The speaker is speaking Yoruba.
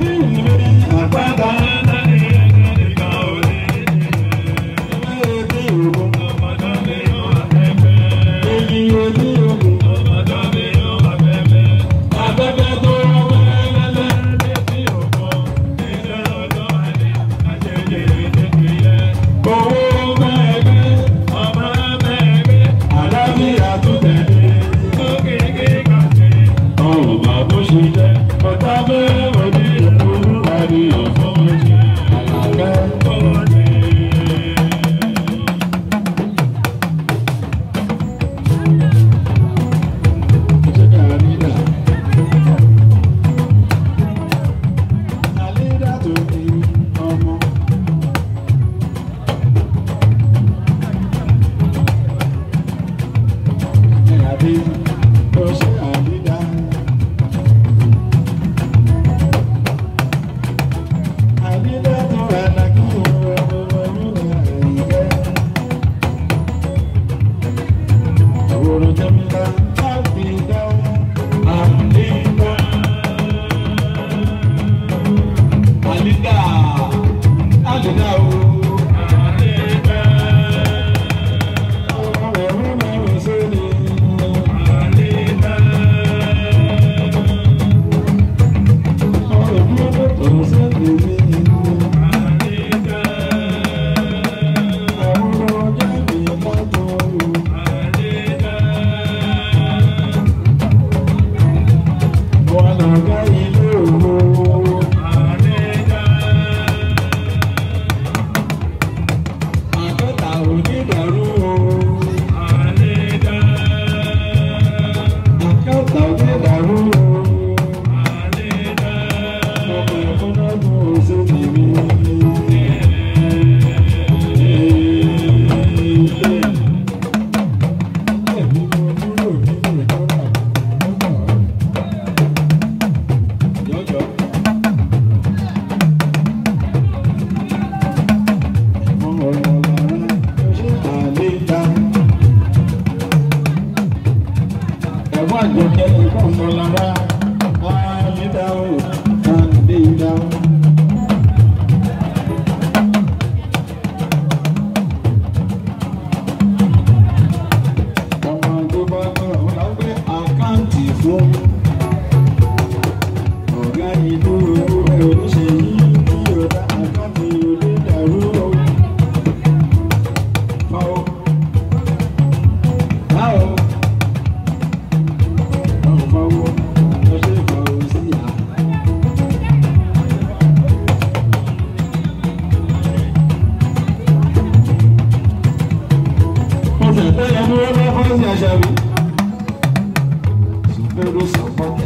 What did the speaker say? i kábíyèsí àṣàbí ṣùgbọ́n ló